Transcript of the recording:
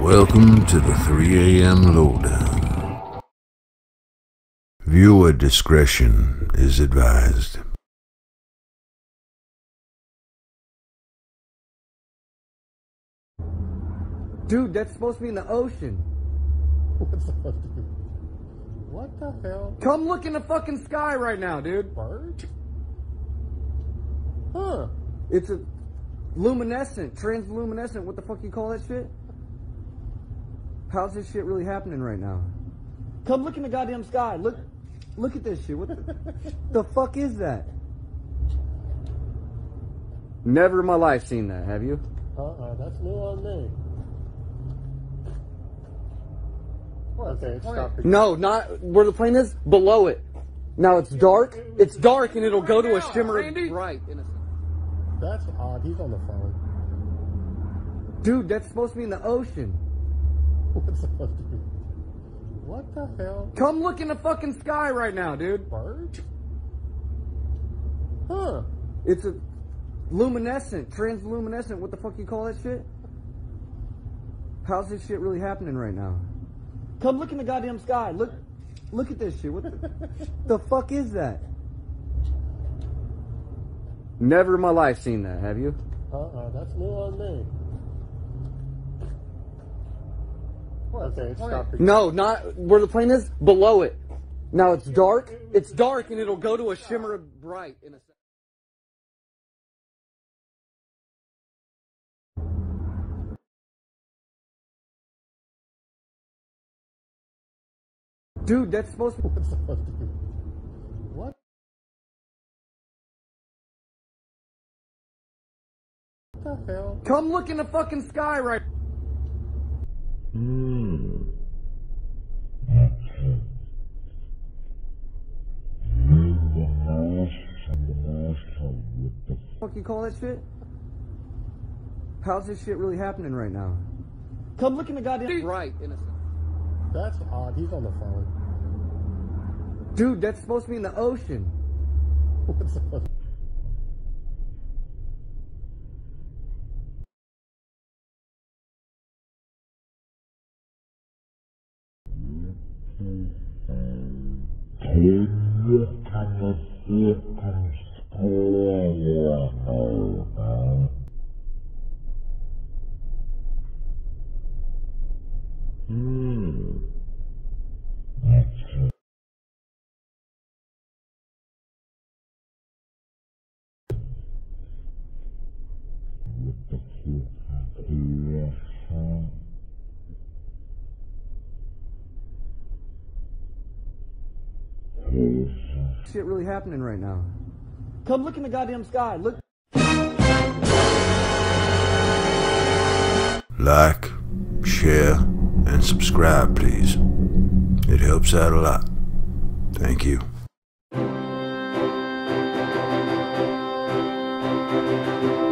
Welcome to the 3 a.m. lowdown. Viewer discretion is advised. Dude, that's supposed to be in the ocean. What the hell? Come look in the fucking sky right now, dude. Bird? Huh. It's a luminescent, transluminescent. What the fuck you call that shit? How's this shit really happening right now? Come look in the goddamn sky. Look, look at this shit. What the, the fuck is that? Never in my life seen that. Have you? Uh-uh, that's new on me. Okay, stop it. No, not where the plane is. Below it. Now it's dark. It's dark, and it'll go to a shimmering of bright. That's odd. He's on the phone. dude, that's supposed to be in the ocean. What the hell? Come look in the fucking sky right now, dude. Bird? Huh. It's a luminescent, transluminescent. What the fuck you call that shit? How's this shit really happening right now? Come look in the goddamn sky. Look, look at this shit. What the, the fuck is that? Never in my life seen that. Have you? Uh-uh, that's new on me. Okay, stop it. No, not where the plane is. Below it. Now it's dark. It's dark, and it'll go to a shimmer of bright in a. sec- Dude, that's supposed to. What? What the hell? Come look in the fucking sky right. Hmm. Fuck you call that shit? How's this shit really happening right now? Come look in the goddamn right in a. sec- That's odd. He's on the phone. Dude, that's supposed to be in the ocean. Mm. Shit really happening right now. Come look in the goddamn sky. Look. Like, share, and subscribe, please. It helps out a lot. Thank you. Thank you.